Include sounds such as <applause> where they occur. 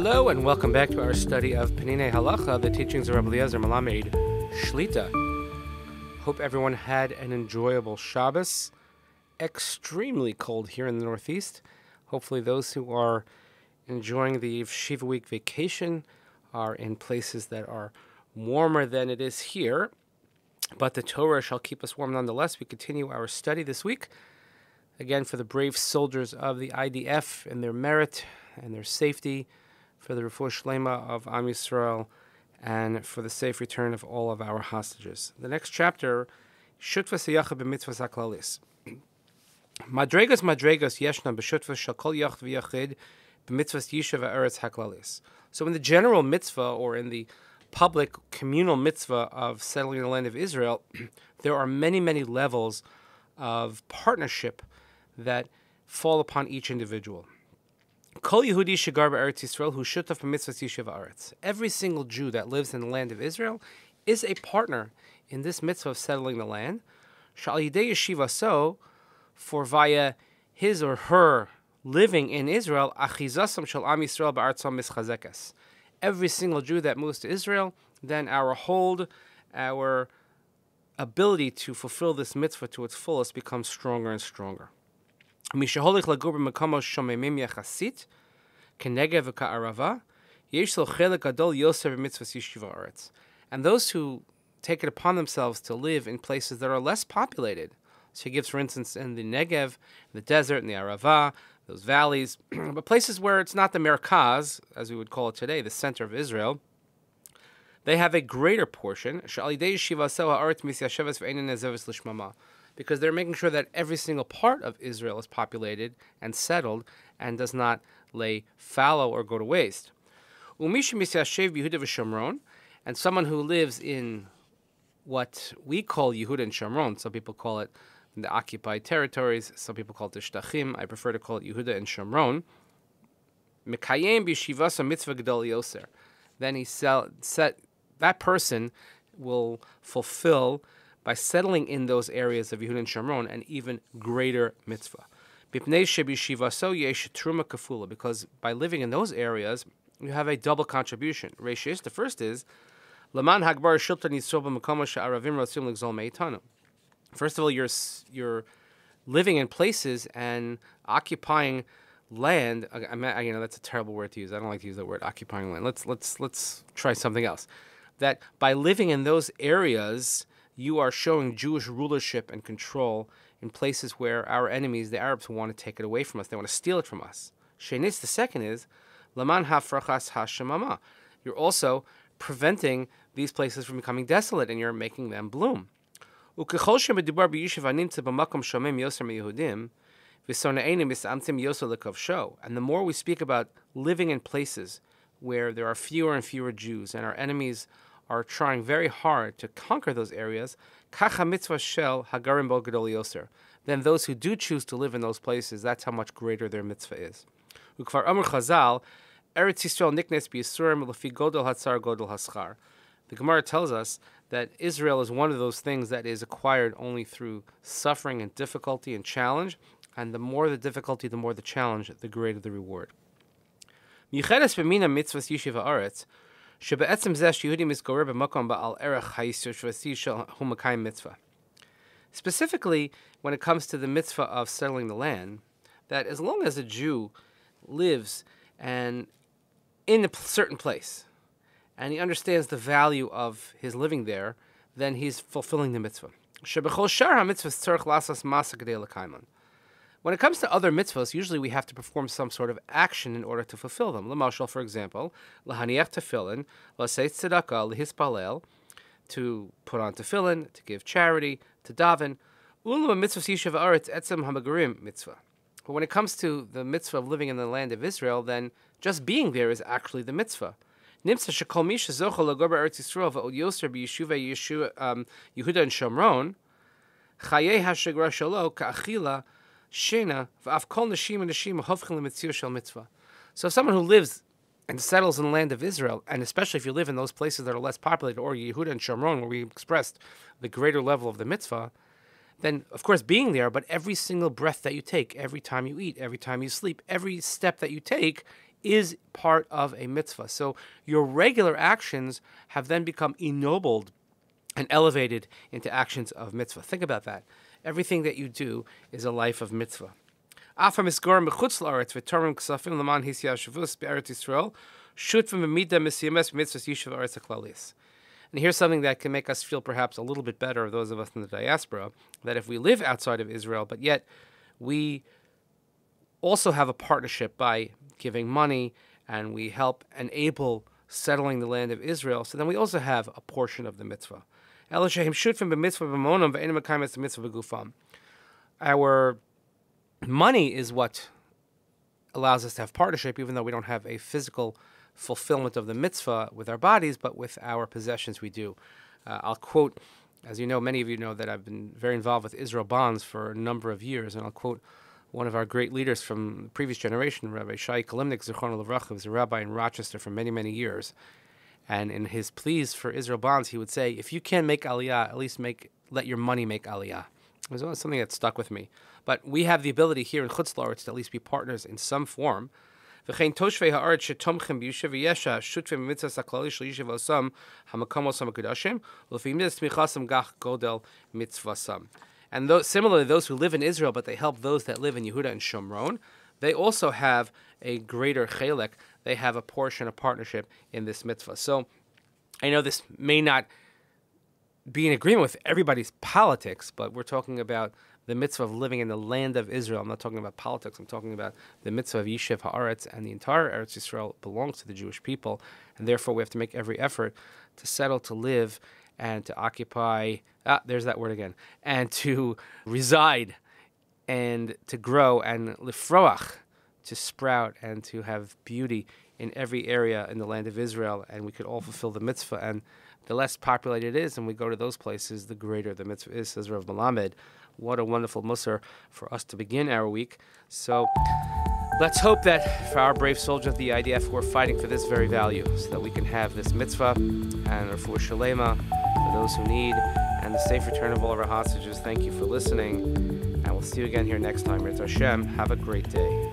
Hello and welcome back to our study of Peninei Halacha, the teachings of Rabbi Eliezer Melamed Shlita. Hope everyone had an enjoyable Shabbos. Extremely cold here in the Northeast. Hopefully, those who are enjoying the Shiva Week vacation are in places that are warmer than it is here. But the Torah shall keep us warm nonetheless. We continue our study this week. Again, for the brave soldiers of the IDF and their merit and their safety, for the refuah shlema of Am Yisrael, and for the safe return of all of our hostages. The next chapter, Shutva Seyacha b'mitzvah zaklalis. <clears throat> Madregas madregas yeshna b'shutva shakol yachd v'yachid b'mitzvah yisha v'eretz haklalis. So in the general mitzvah, or in the public communal mitzvah of settling in the land of Israel, <clears throat> there are many, many levels of partnership that fall upon each individual. Kol Yehudi Shagar Eretz Yisrael who shutaf b'mitzvahs yishuv Eretz. Every single Jew that lives in the land of Israel is a partner in this mitzvah of settling the land. Shal Yidei Yeshiva so, for via his or her living in Israel, achizasam shal Am Yisrael ba'artzam mischazekas. Every single Jew that moves to Israel, then our hold, our ability to fulfill this mitzvah to its fullest becomes stronger and stronger. משהולך לגור במקומות שוממים יחסית, כנגב וכערבה, יש לו חלק גדול יותר במצוות יישוב הארץ. And those who take it upon themselves to live in places that are less populated, so he gives, for instance, in the Negev, the desert, in the Arava, those valleys, <clears throat> but places where it's not the Merkaz, as we would call it today, the center of Israel, they have a greater portion because they're making sure that every single part of Israel is populated and settled and does not lay fallow or go to waste. And someone who lives in what we call Yehuda and Shomron, some people call it the occupied territories, some people call it the Shtachim, I prefer to call it Yehuda and Shomron. Then he sell, set, that person will fulfill by settling in those areas of Yehud and an even greater mitzvah. Because by living in those areas, you have a double contribution. The first is, First of all, you're, you're living in places and occupying land. I, I, you know, that's a terrible word to use. I don't like to use that word, occupying land. Let's, let's, let's try something else. That by living in those areas, you are showing Jewish rulership and control in places where our enemies, the Arabs, want to take it away from us. They want to steal it from us. Shenis, the second is, Laman hafrachas hashemama. You're also preventing these places from becoming desolate and you're making them bloom. And the more we speak about living in places where there are fewer and fewer Jews and our enemies are trying very hard to conquer those areas, kacha mitzvah shel hagarim bo yoser. Then those who do choose to live in those places, that's how much greater their mitzvah is. Ukvar Amr Chazal, Eretz Yisrael niknes b'yisurim lefi godol hatzar godol haschar. The Gemara tells us that Israel is one of those things that is acquired only through suffering and difficulty and challenge, and the more the difficulty, the more the challenge, the greater the reward. Micheres b'mina mitzvahs yishiva aretz, שבעצם זה שיהודי מתגורר במקום בעל ערך ההשתתפותי של הוא מקיים מצווה. Specifically, when it comes to the mitzvah of settling the land, that as long as a Jew lives and in a certain place, and he understands the value of his living there, then he's fulfilling the mitzvah. When it comes to other mitzvahs, usually we have to perform some sort of action in order to fulfill them. Lamashal, for example, lahaniach tefillin, laseit tzedakah, lehispalel, to put on tefillin, to give charity, to daven. Ulam mitzvah yishav aretz etzem hamagarim mitzvah. But when it comes to the mitzvah of living in the land of Israel, then just being there is actually the mitzvah. Nimsa shekol misha zocha lagober eretz Yisrael va'od yoser b'yeshuva um, Yehuda and Shomron, chayei hashegra shalo ka'achila Shena v'afkol neshima neshima hovchin lemitzir shel mitzvah. So someone who lives and settles in the land of Israel, and especially if you live in those places that are less populated, or Yehuda and Shomron, where we expressed the greater level of the mitzvah, then of course being there, but every single breath that you take, every time you eat, every time you sleep, every step that you take is part of a mitzvah. So your regular actions have then become ennobled and elevated into actions of mitzvah. Think about that. Everything that you do is a life of mitzvah. And here's something that can make us feel perhaps a little bit better, of those of us in the diaspora, that if we live outside of Israel, but yet we also have a partnership by giving money and we help enable settling the land of Israel, so then we also have a portion of the mitzvah. Our money is what allows us to have partnership, even though we don't have a physical fulfillment of the mitzvah with our bodies, but with our possessions we do. Uh, I'll quote, as you know, many of you know that I've been very involved with Israel bonds for a number of years, and I'll quote one of our great leaders from the previous generation, Rabbi Shai Kalimnik Zichron Levracha, was a rabbi in Rochester for many, many years. And in his pleas for Israel bonds, he would say, if you can't make aliyah, at least make let your money make aliyah. It was always something that stuck with me. But we have the ability here in Chutz to at least be partners in some form. וכן תושבי הארץ שתומכים ביושב וישע שותפים במצווה הכללי של יישב עושם המקומות המקודשים ולפעמים זה תמיכתם גח גודל מצווסם. And those, similarly, those who live in Israel, but they help those that live in Yehuda and Shomron, they also have a greater chelek. they have a portion, of partnership in this mitzvah. So I know this may not be in agreement with everybody's politics, but we're talking about the mitzvah of living in the land of Israel. I'm not talking about politics. I'm talking about the mitzvah of Yishev Haaretz, and the entire Eretz Yisrael belongs to the Jewish people, and therefore we have to make every effort to settle, to live, and to occupy, ah, there's that word again, and to <laughs> reside and to grow and lifroach, to sprout and to have beauty in every area in the land of Israel. And we could all fulfill the mitzvah. And the less populated it is, and we go to those places, the greater the mitzvah is, says Rav Melamed. What a wonderful musar for us to begin our week. So let's hope that for our brave soldiers, of the IDF, we're fighting for this very value so that we can have this mitzvah and for Shalema for those who need and the safe return of all of our hostages. Thank you for listening, and we'll see you again here next time. It's Hashem. Have a great day.